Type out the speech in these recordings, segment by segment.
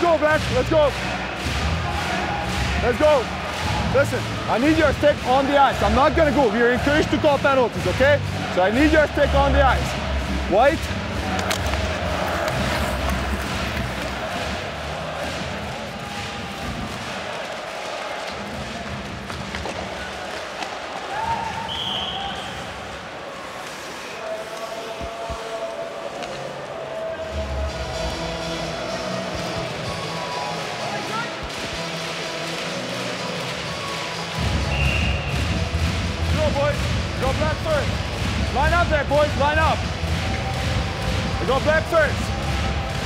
Let's go, Black. Let's go. Let's go. Listen, I need your stick on the ice. I'm not gonna go. We're encouraged to call penalties, okay? So I need your stick on the ice. White. Line up there, boys. Line up. We go black first.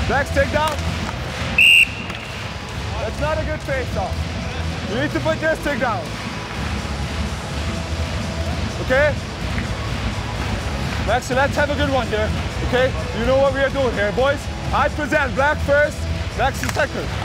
Black's take down. That's not a good face off. You need to put your stick down. Okay? Max, let's have a good one here. Okay? You know what we are doing here, boys. I present black first, Max is second.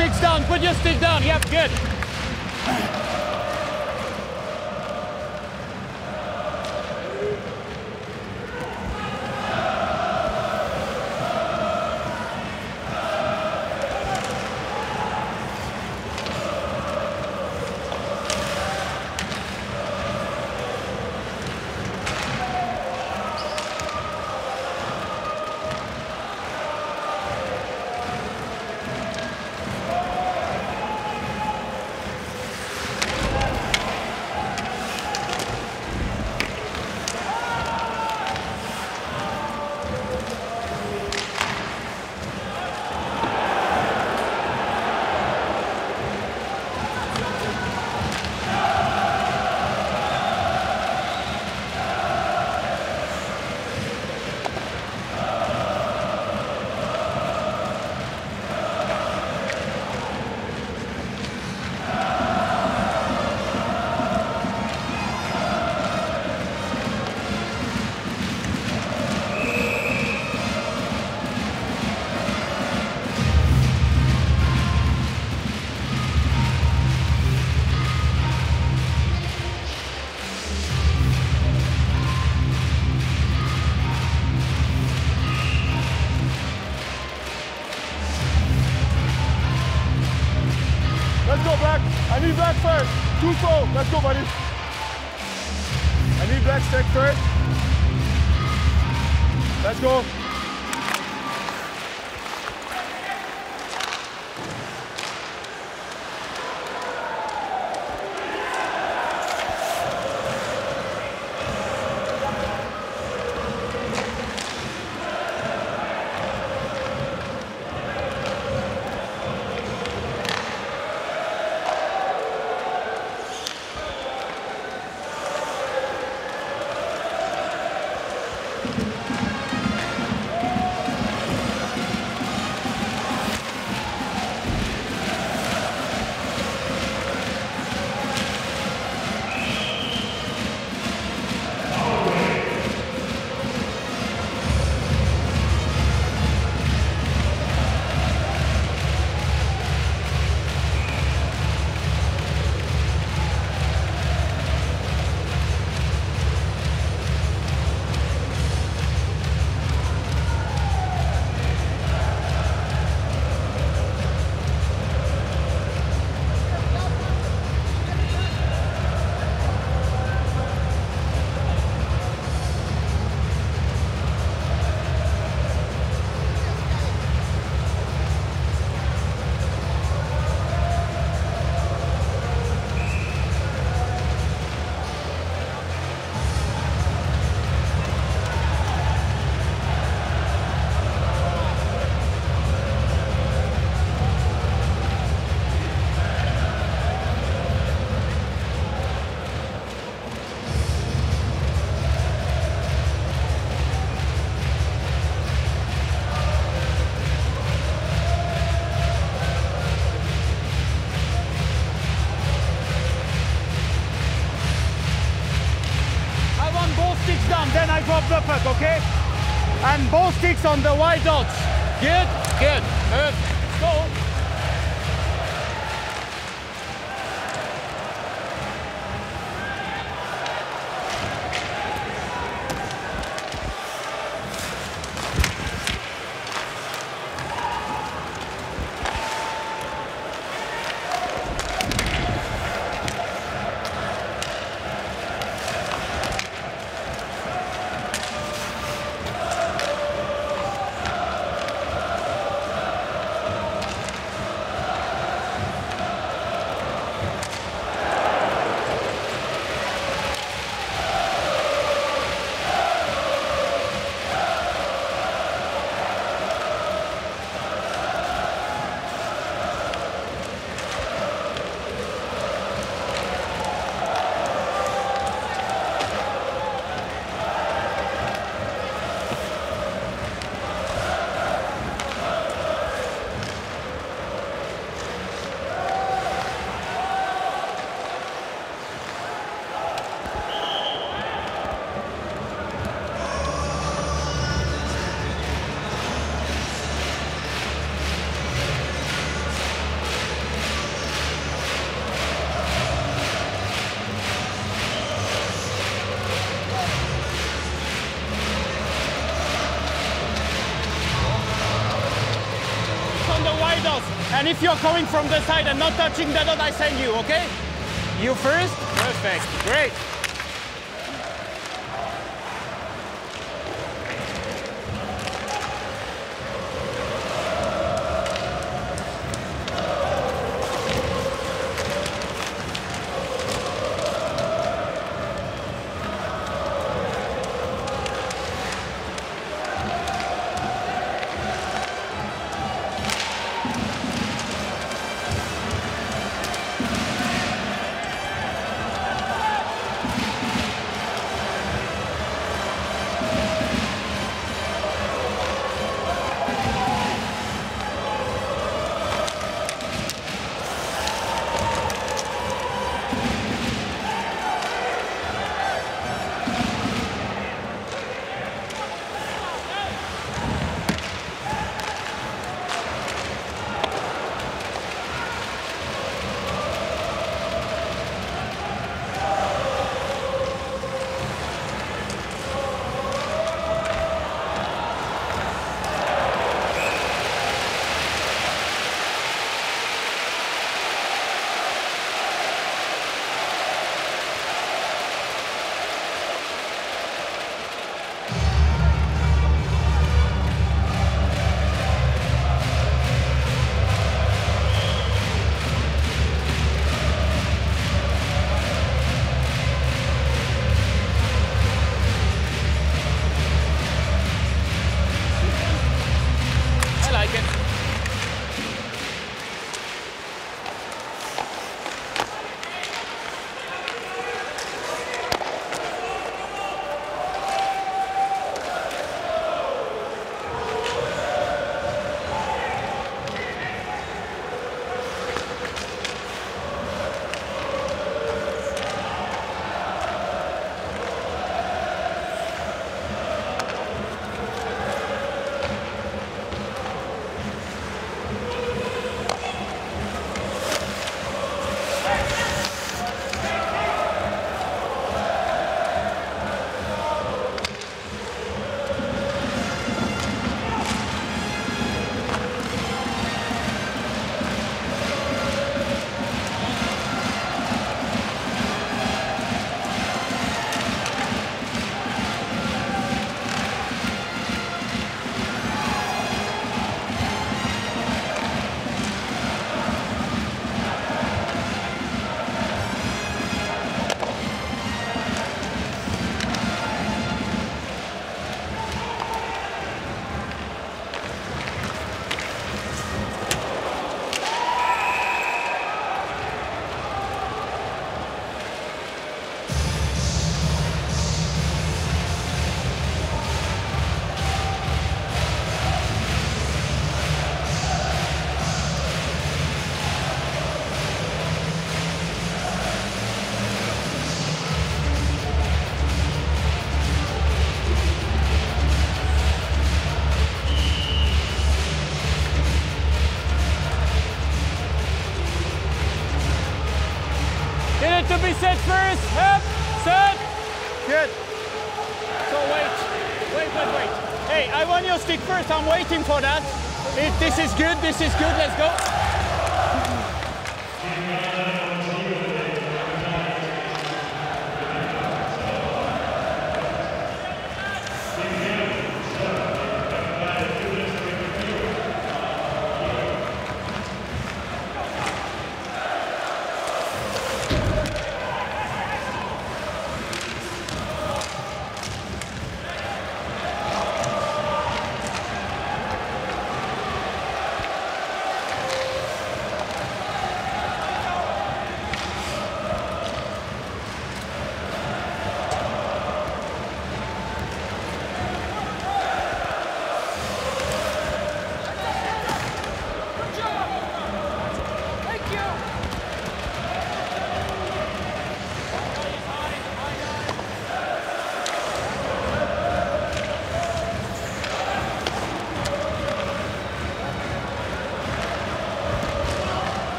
Sticks down. Put your stick down. Yep, good. Okay? And ball sticks on the white dots. Good? Good. Good. Coming from the side and not touching the dot I send you, okay? You first? Perfect. Great. First. I'm waiting for that. If this is good, this is good. Let's go.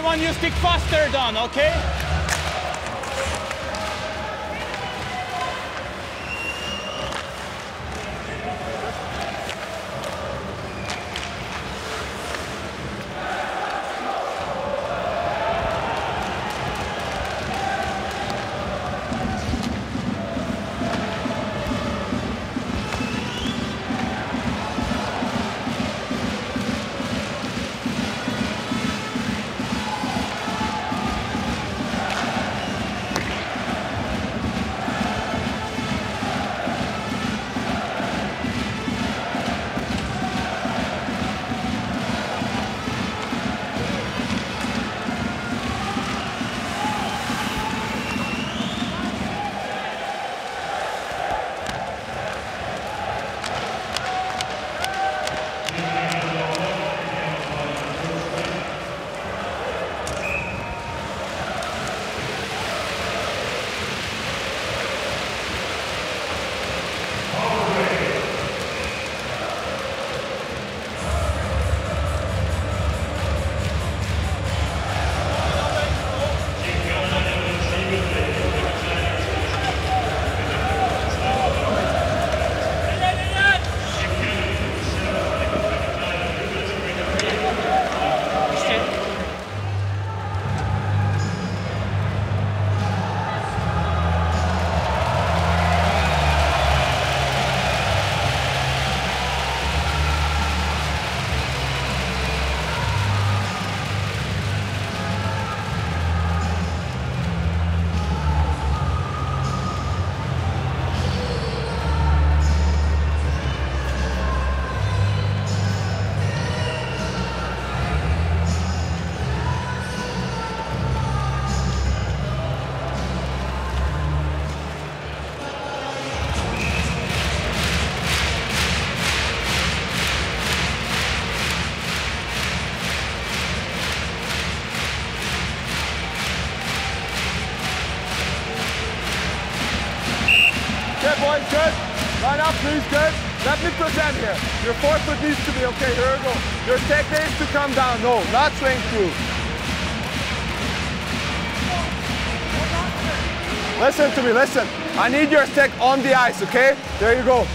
I want you to stick faster, Don, okay? Okay, please, good. Let me present here. Your forefoot needs to be okay. Here we go. Your technique to come down. No, not swing through. Listen to me, listen. I need your stick on the ice, okay? There you go.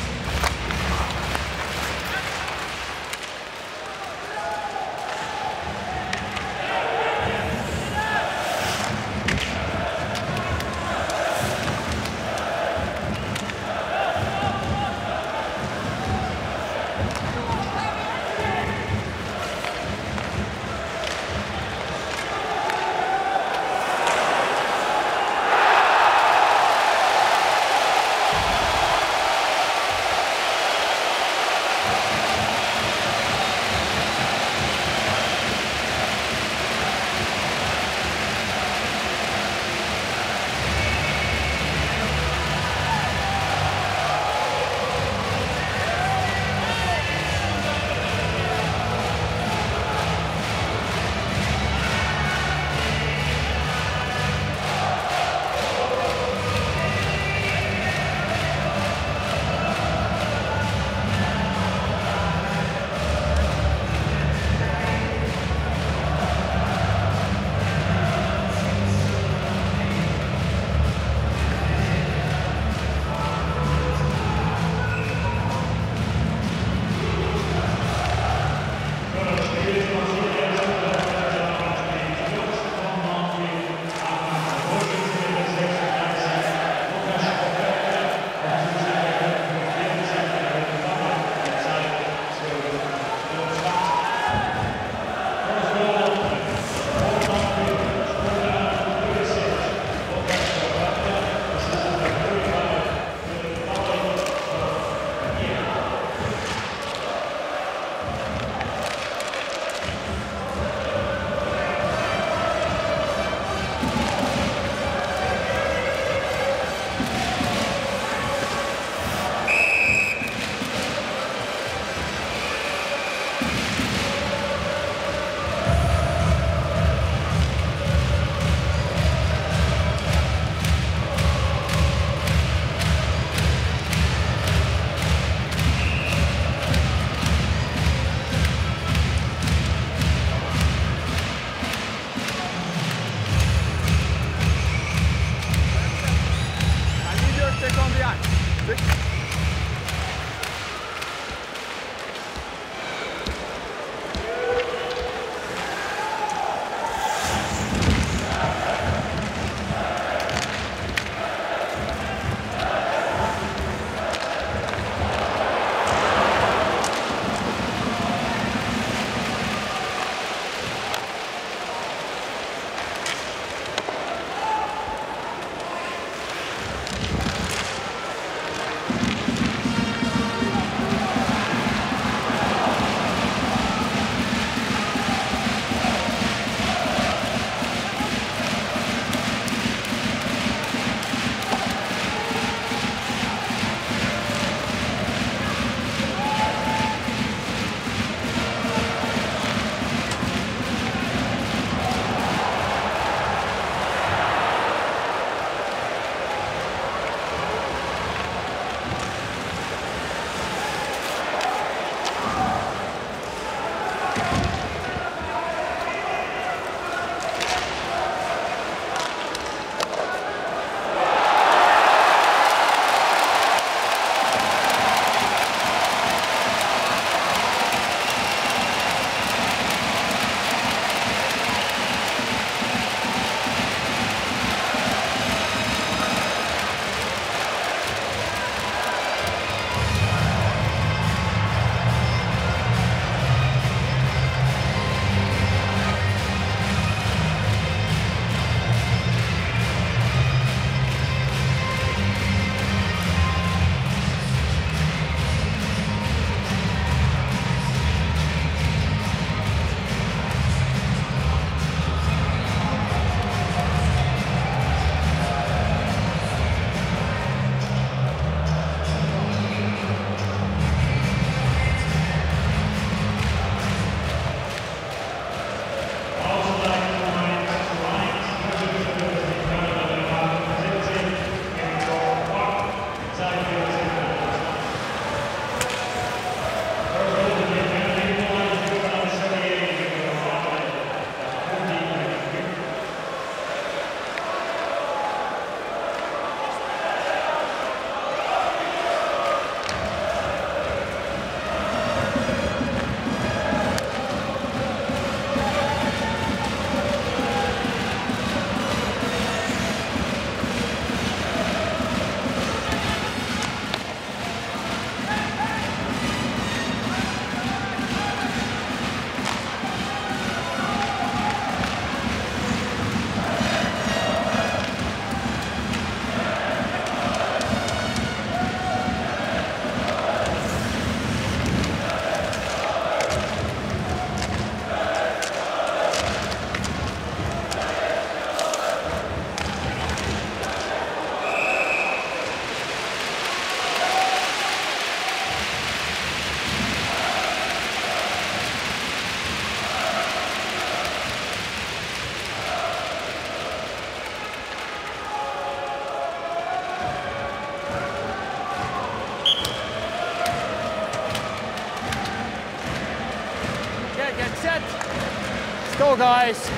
Guys.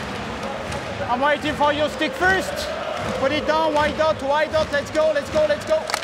I'm waiting for your stick first. Put it down, wide out, wide out. Let's go, let's go, let's go.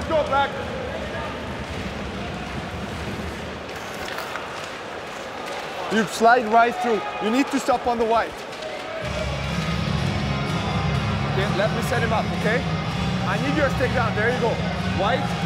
Let's go, Black. You slide right through. You need to stop on the white. Okay, let me set him up, okay? I need your stick down. There you go. White.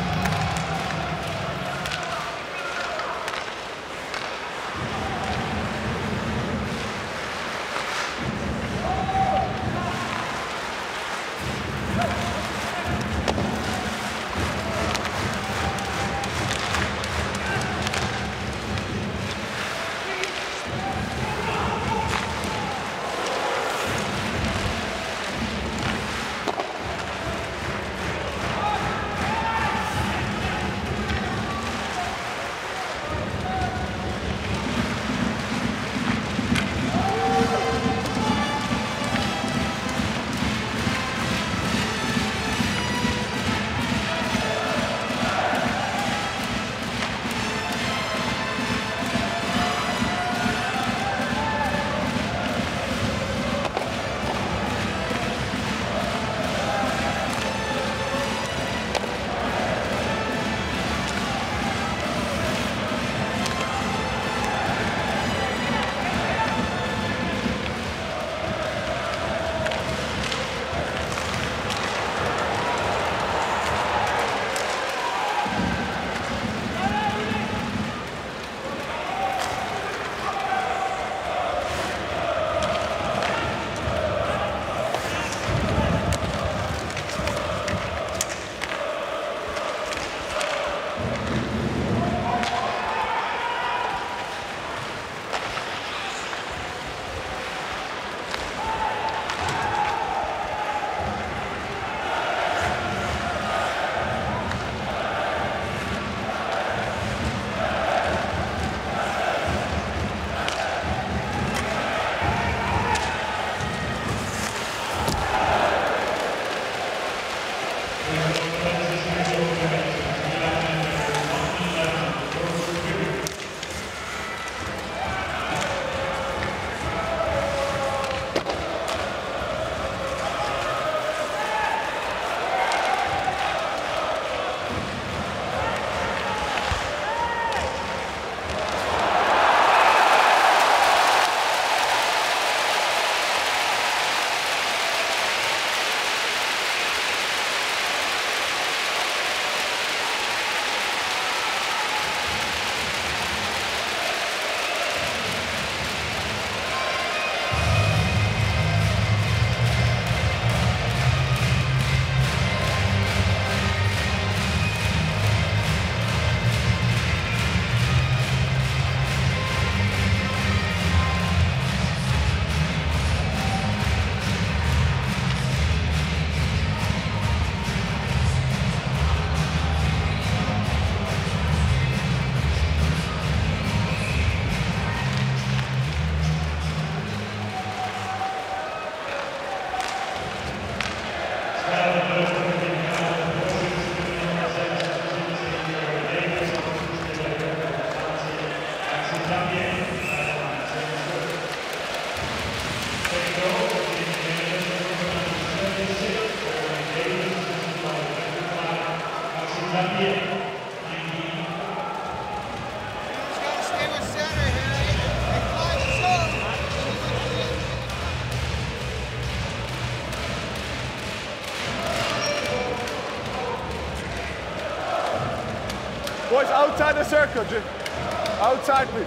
Circle. Outside, please.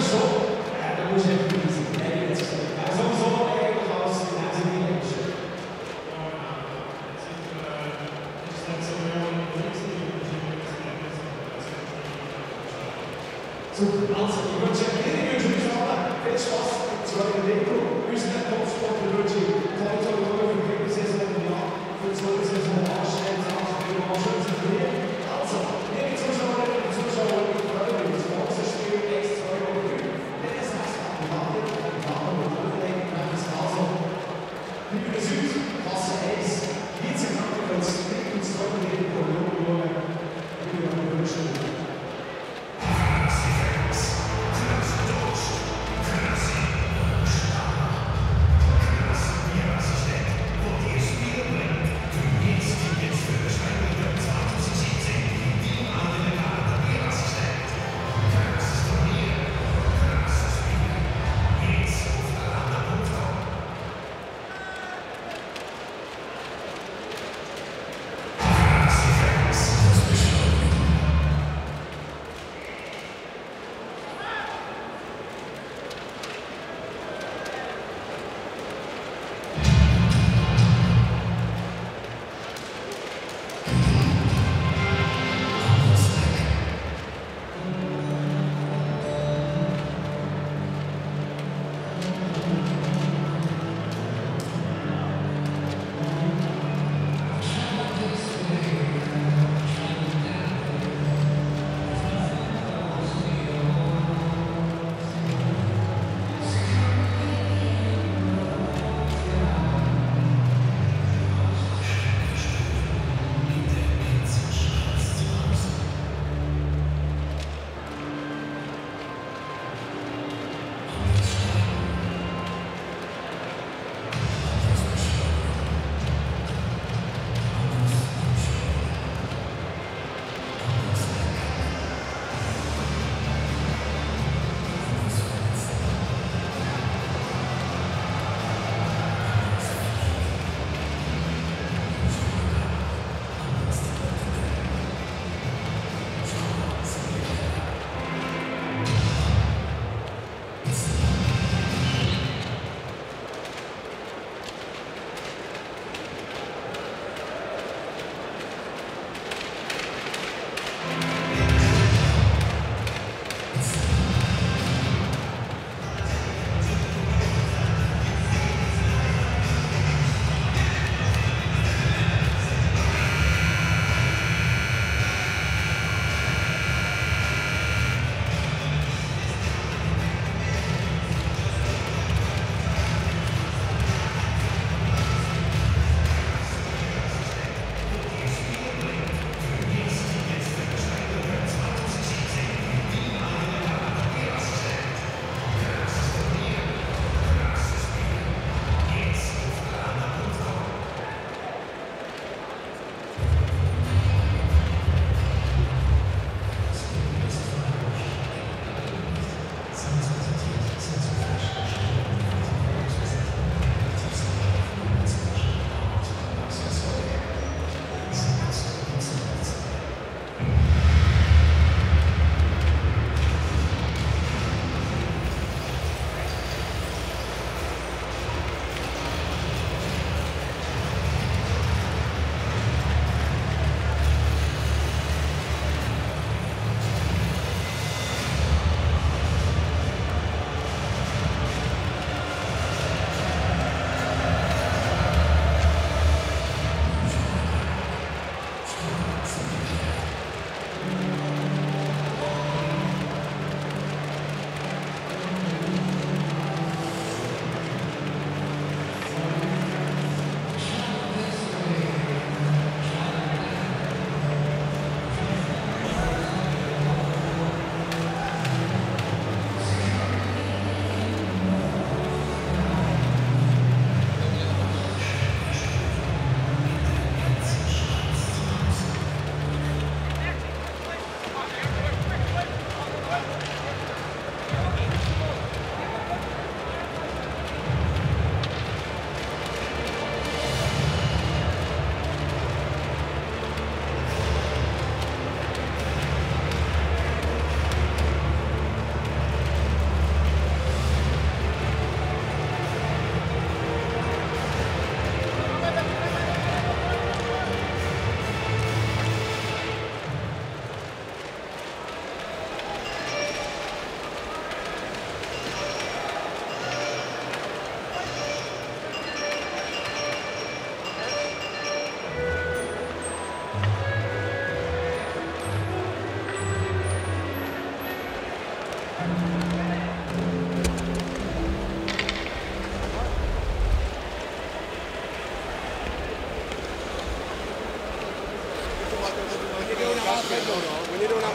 Thank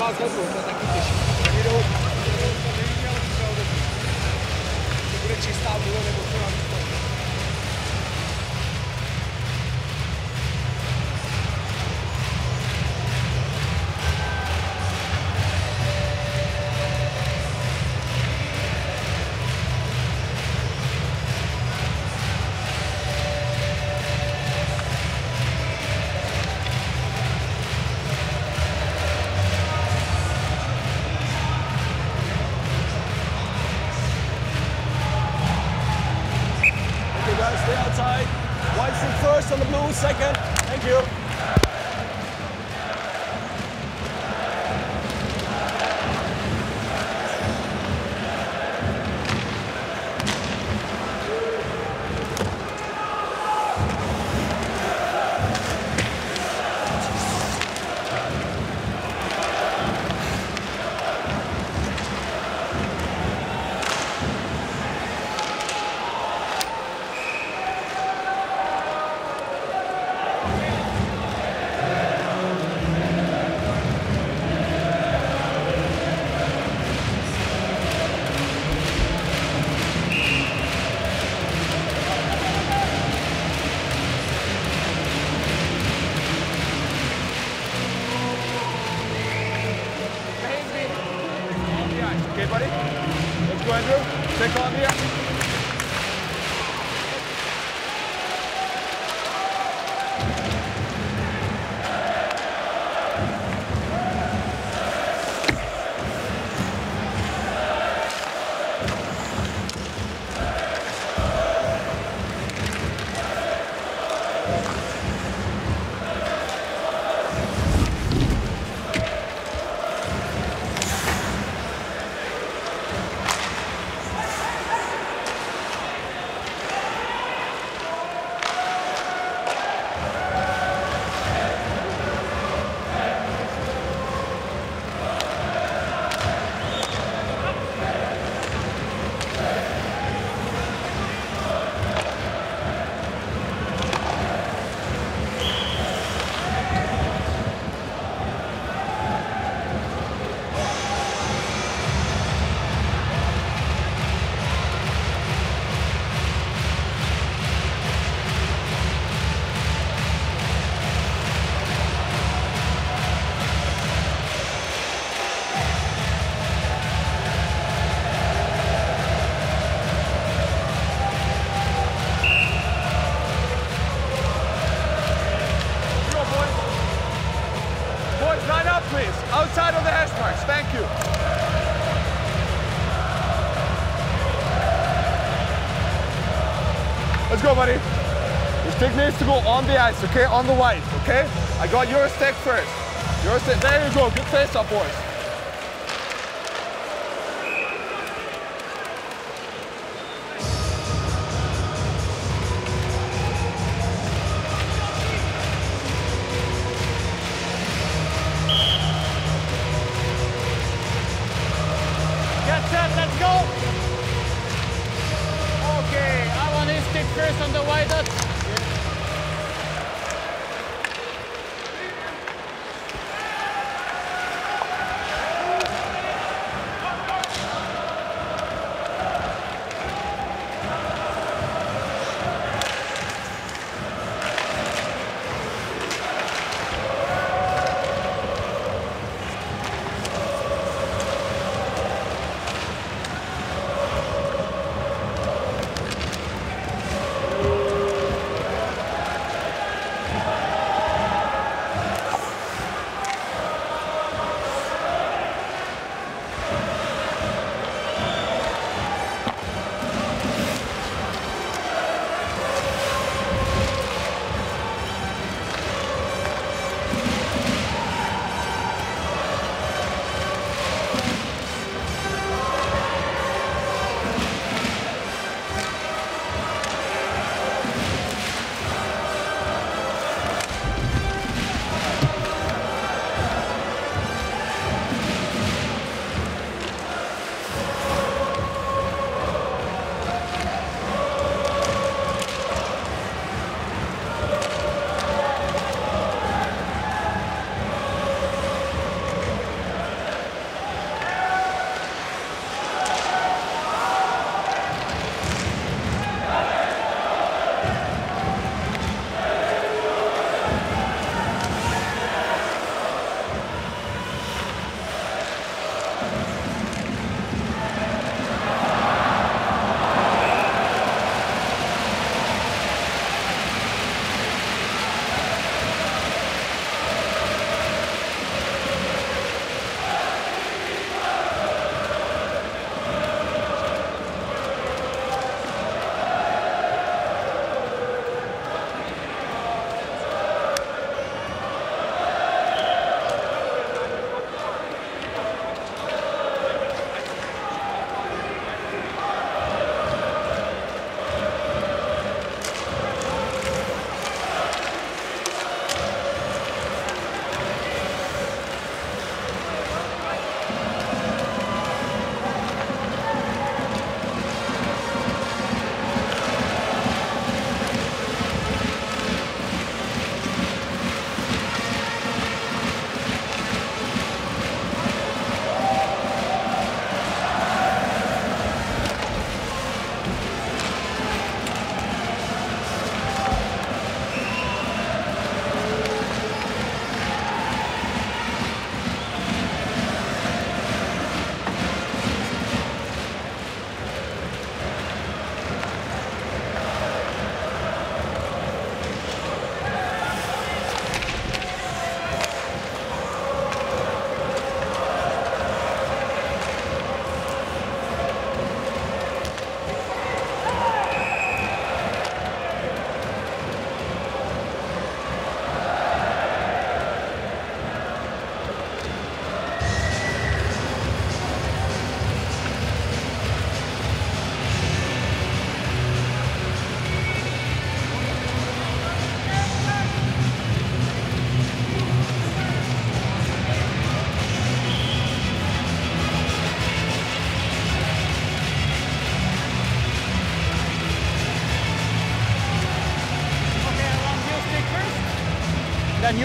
How's that going? needs to go on the ice, okay? On the white, okay? I got your stick first. Your stick, there you go, good face up, boys.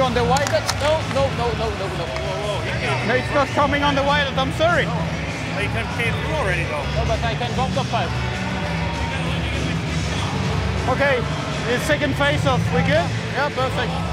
You on the wider. No, no, no, no, no, no. No, it's not coming on the wider. I'm sorry. They can came through already though. No, but I can drop the pipe. Okay, the second face off. We good? Yeah, perfect.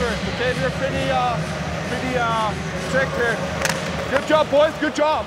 first, okay? They're pretty, uh, pretty uh, strict here. Good job, boys. Good job.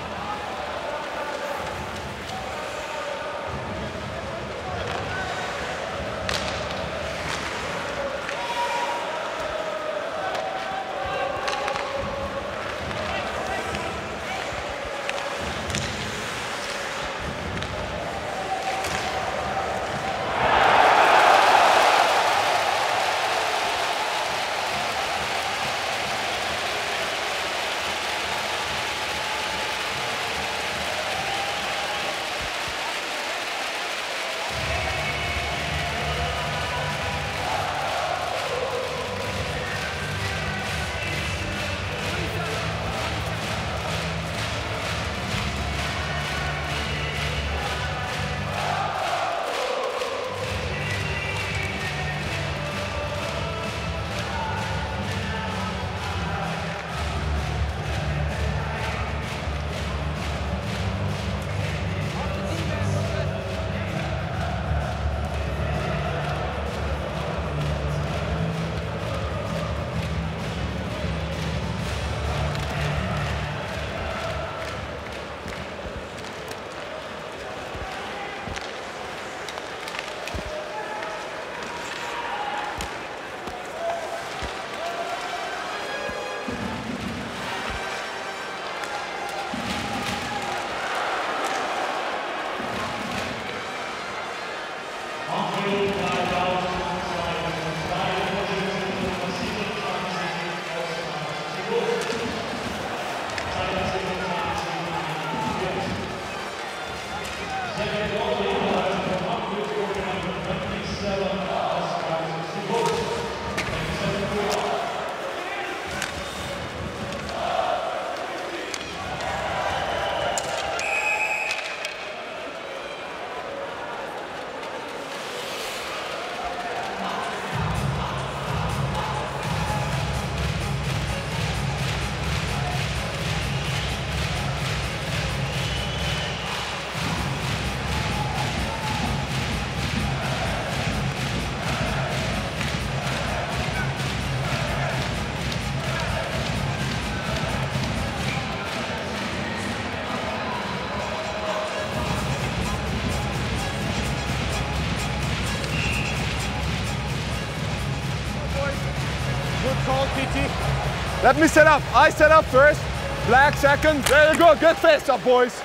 Let me set up. I set up first. Black second. There you go. Good face up, boys.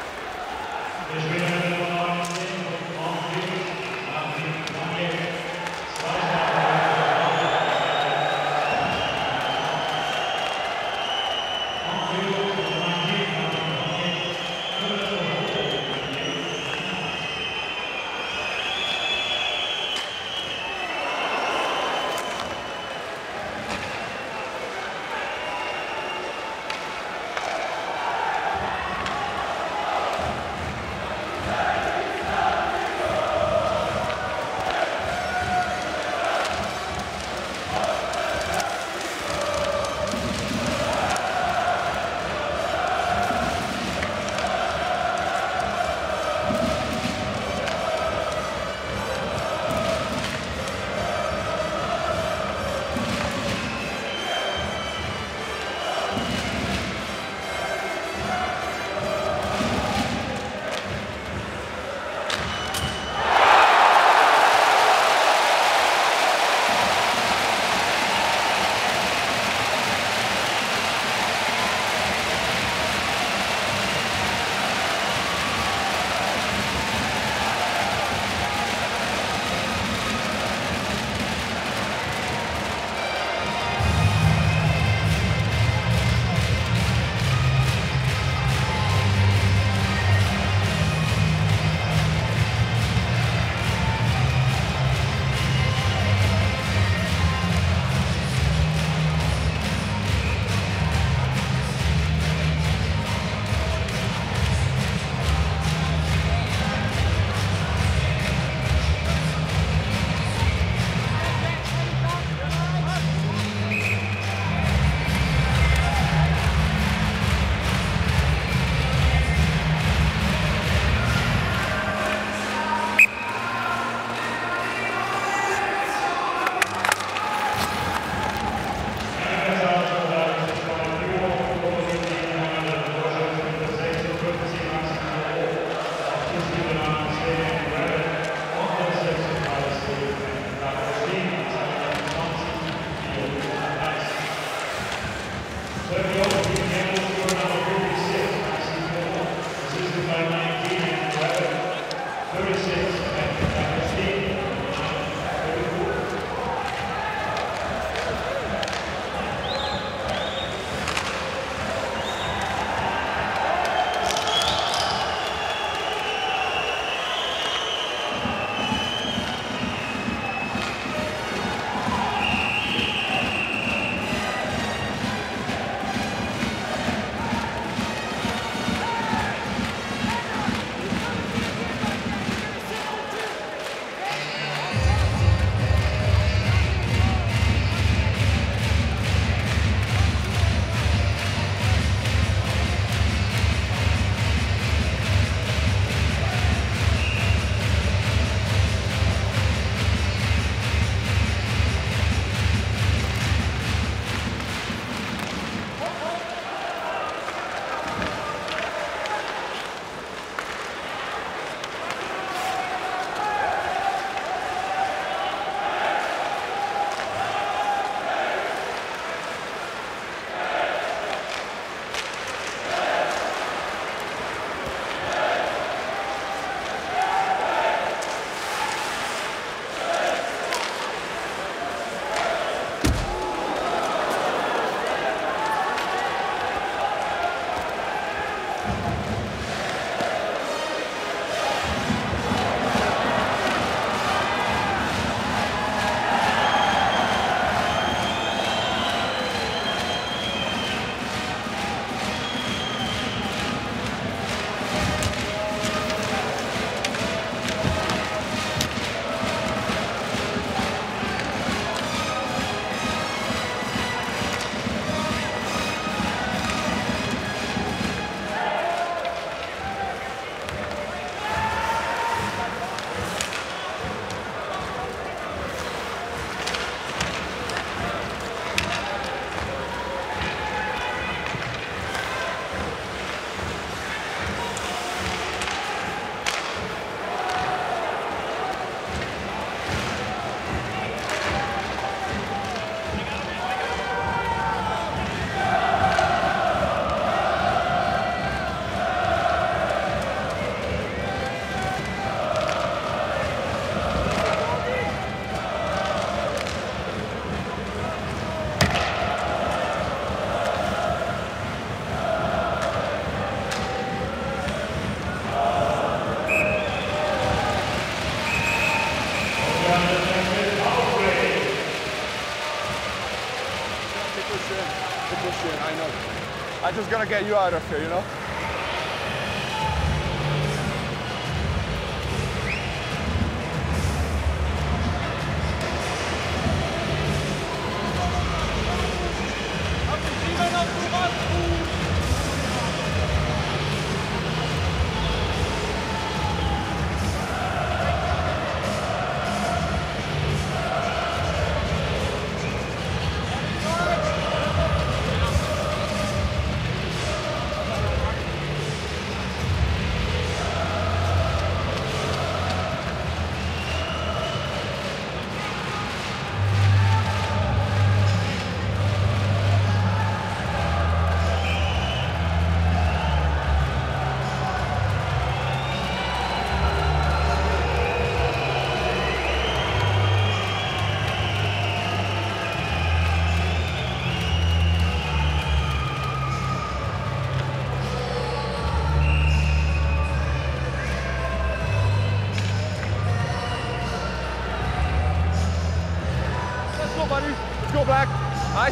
Gonna get you out of here, you know?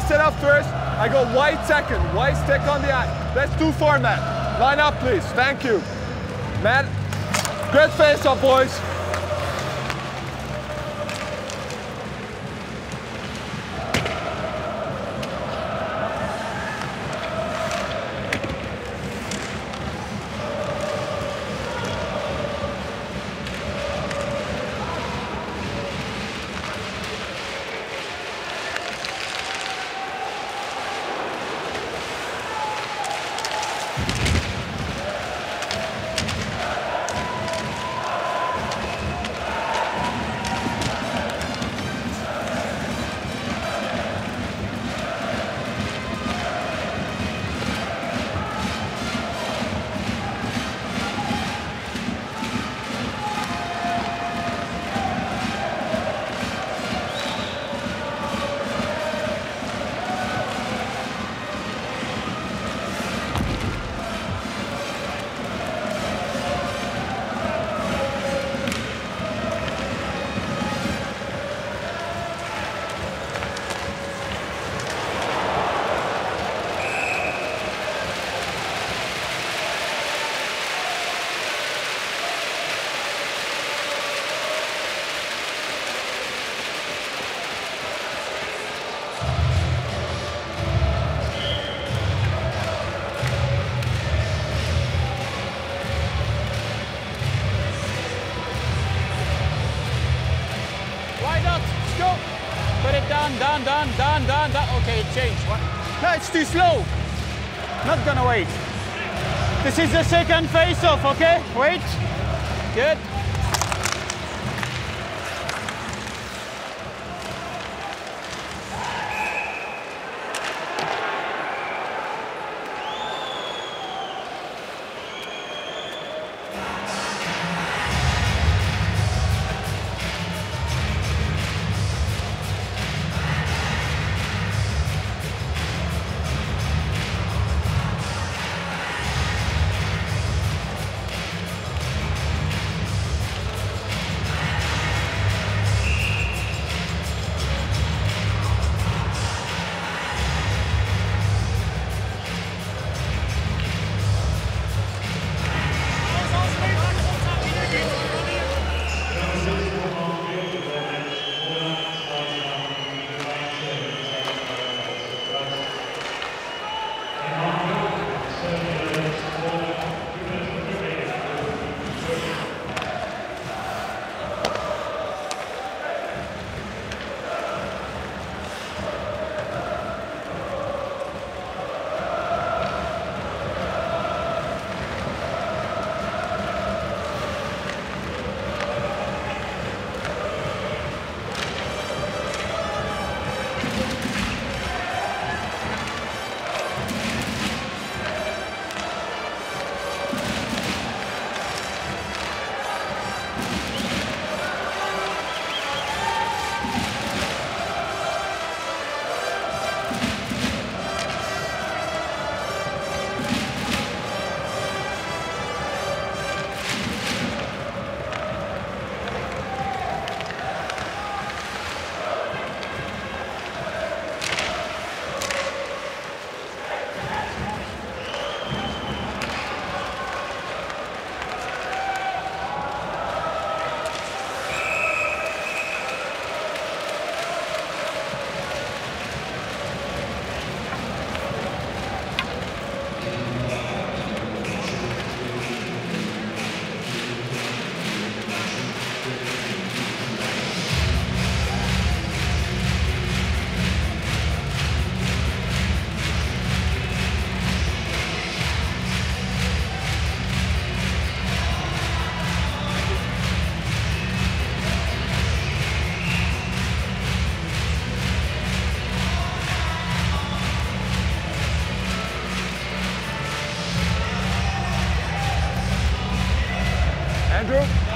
Set up first. I go white second. White stick on the eye. Let's do format. Line up, please. Thank you. Matt, good face up, boys. Okay, it changed. What? No, it's too slow. Not gonna wait. This is the second face-off, okay? Wait. Good. 对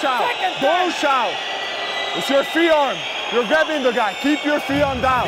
Don't shout. Don't shout. It's your free arm. You're grabbing the guy. Keep your free arm down.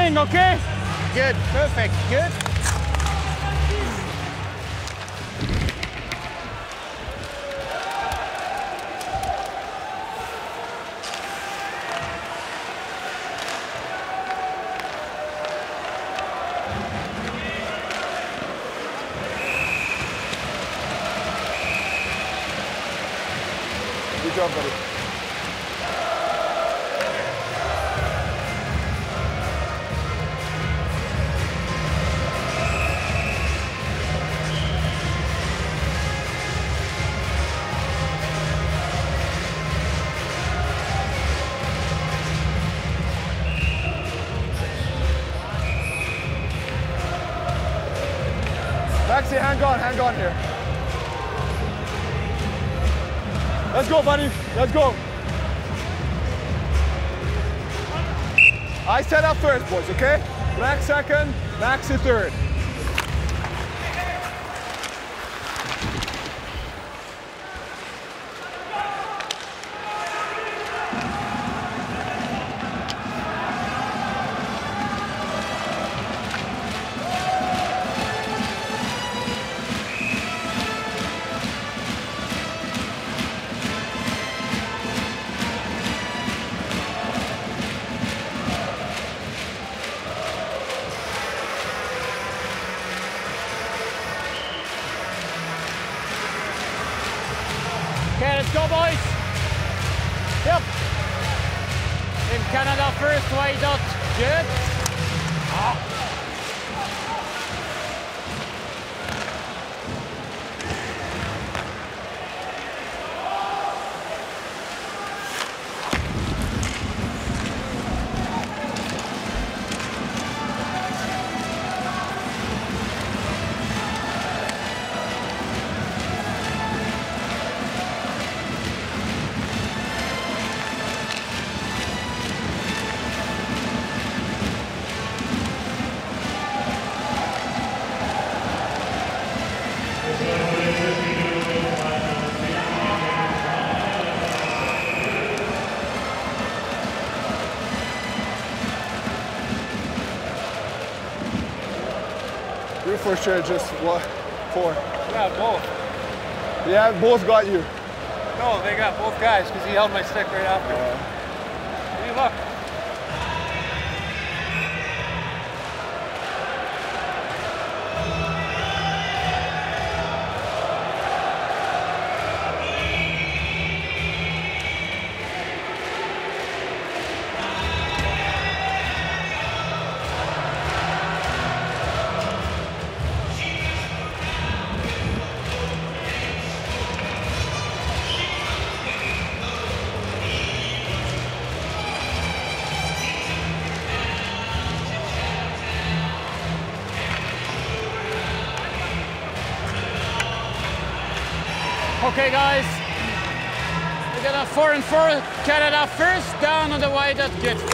Warning, okay? Good. Perfect. Good. Okay? Max second, Maxi third. For sure just what? Four. Yeah, both. Yeah, both got you. No, they got both guys because he held my stick right after. Four. Canada first, down on the wide. That's good.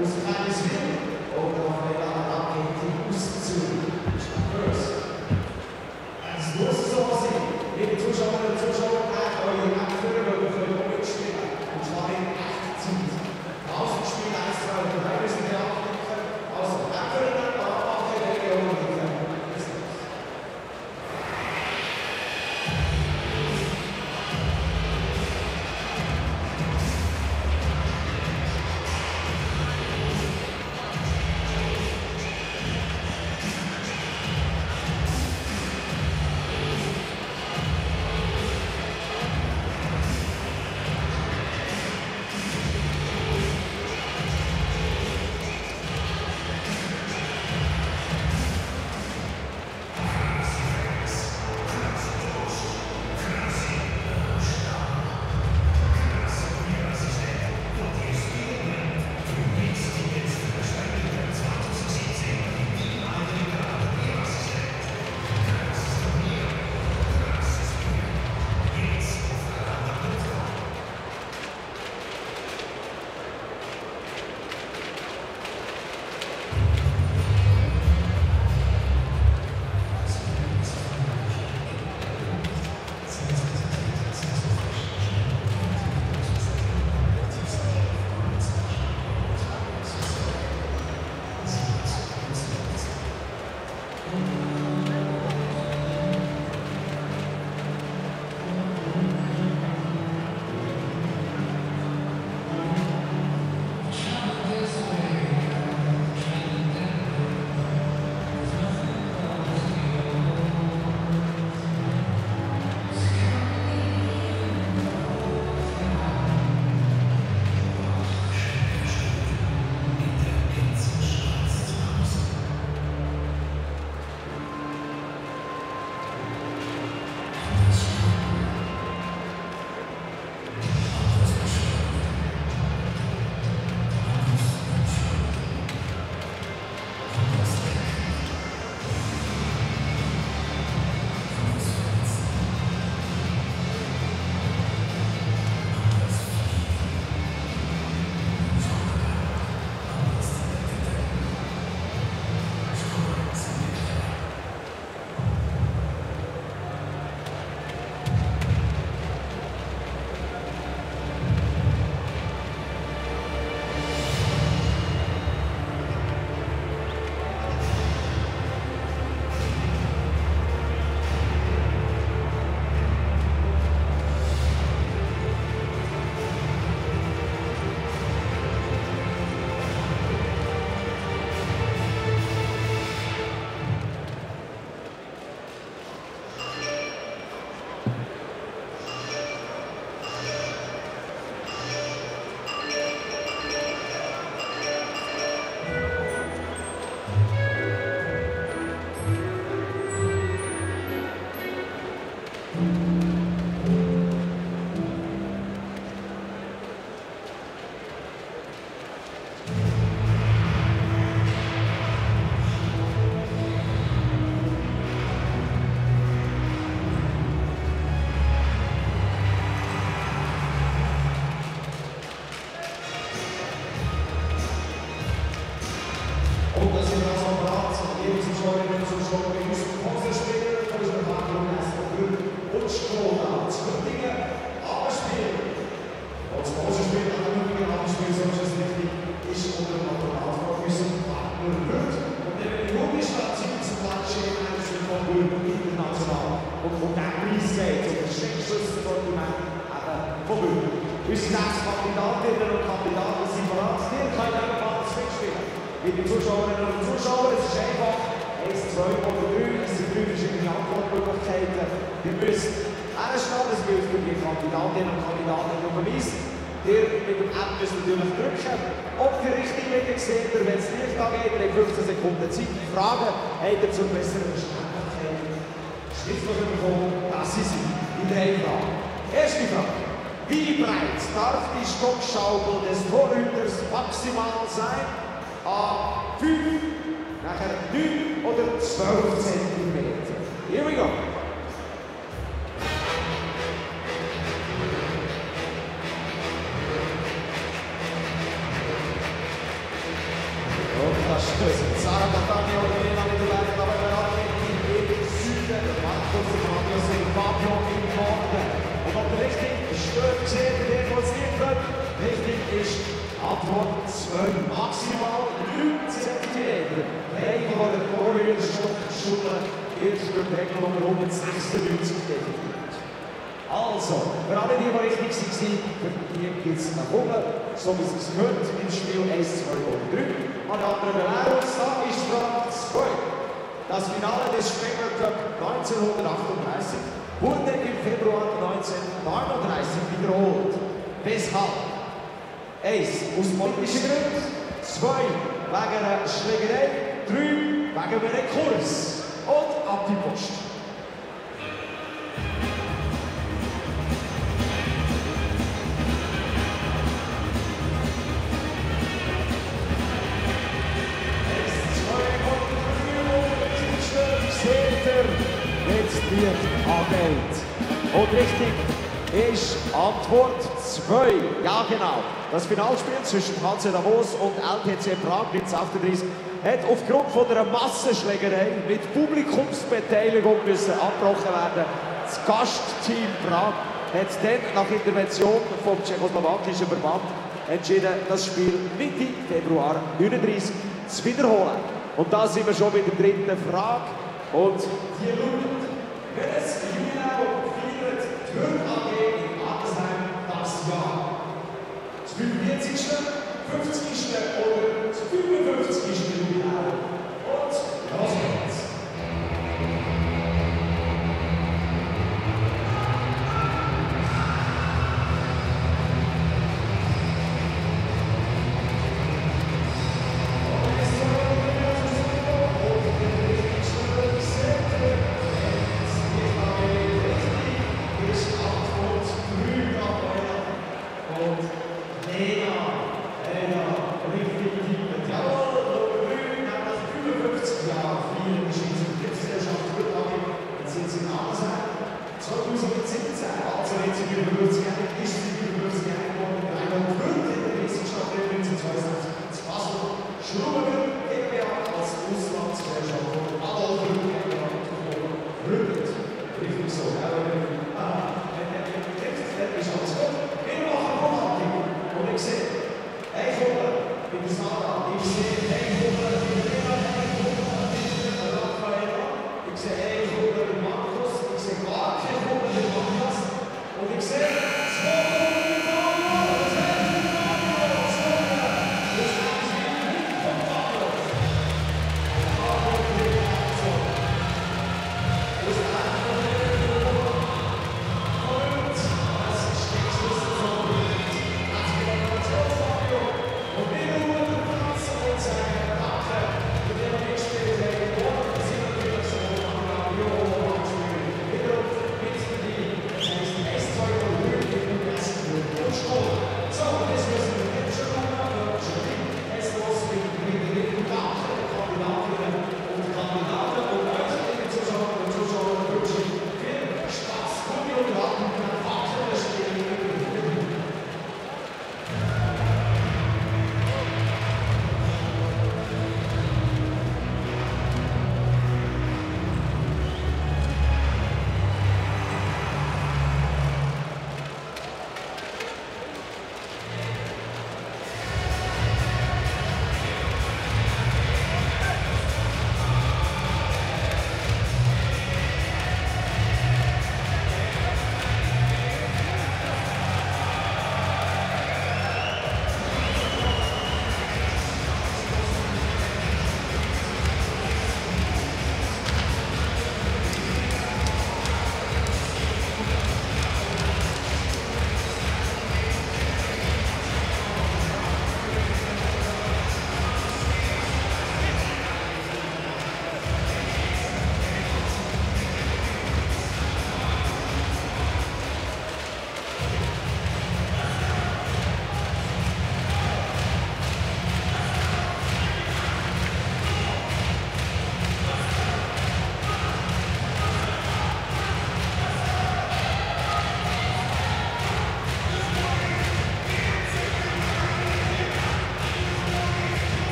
os müsst natürlich drücken. Ob ihr richtig wieder seht, oder wenn es nicht angeht, ihr habt 15 Sekunden Zeit. Die Fragen habt ihr zur besseren Verständlichkeit. Schriftlich bekommen, das ist sie. Die drei Fragen. Erste Frage. Wie breit darf die Stockschaukel des Torhüters maximal sein? A 5, nachher 9 oder 12 cm. Here we go. Also, für alle, die mal richtig waren, für die gibt es einen Hunger, so wie es gehört, im Spiel 1, 2 oder 3. An der anderen Belehrungstag ist Frage 2. Das Finale des Spengler Cup 1938 wurde im Februar 1939 wiederholt. Weshalb? 1. Aus politischen Gründen. 2. Wegen einer Schlägerei. 3. Wegen einem Rekurs. Und ab die Post. 2. Ja, genau. Das Finalspiel zwischen HC Davos und LTC Prag 1938 hat aufgrund von einer Massenschlägerei mit Publikumsbeteiligung müssen abgebrochen werden. Das Gastteam Prag hat dann nach Intervention vom tschechoslowakischen Verband entschieden, das Spiel Mitte Februar 1939 zu wiederholen. Und da sind wir schon bei der dritten Frage. Und die lautet, welches Jubiläum feiert Jahr? Das 45., 50. oder das 55. Jubiläum? Und los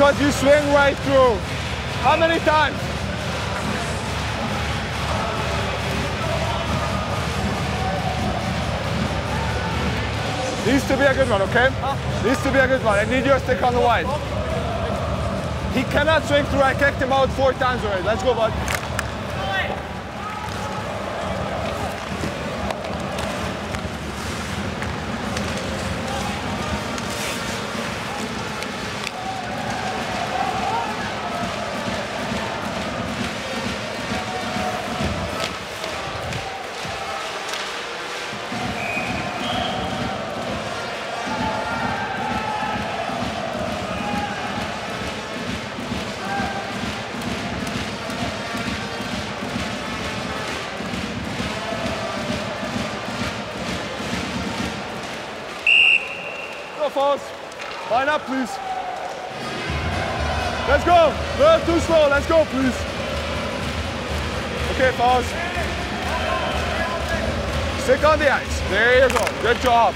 Because you swing right through. How many times? Needs to be a good one, okay? Needs to be a good one. I need your stick on the white. He cannot swing through. I kicked him out four times already. Let's go, bud. Falls. Line up, please. Let's go. No, too slow. Let's go, please. Okay, Falls. Stick on the ice. There you go. Good job.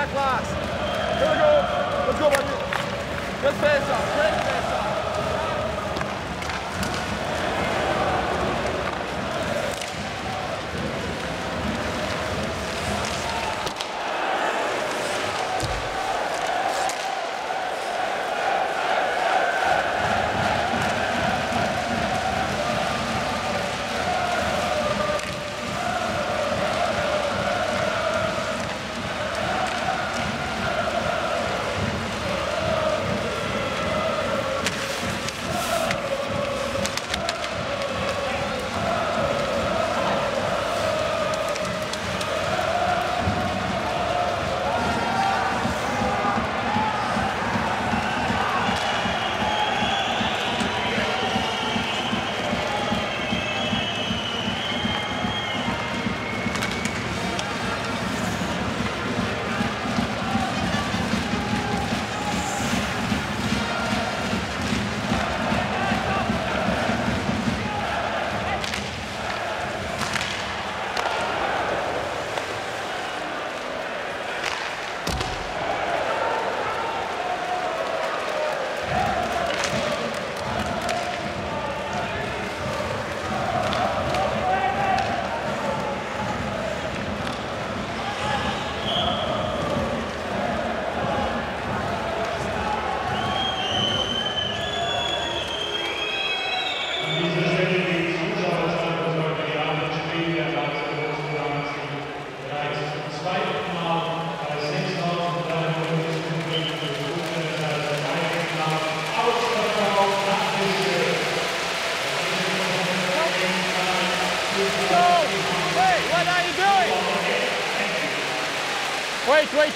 Back last. Here we go. Let's go, buddy. Good face off. Great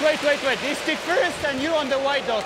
Wait, wait, wait. You stick first and you on the white dot.